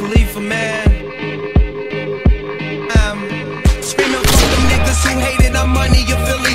believe a man. I'm screaming for the niggas who hated our money, you feel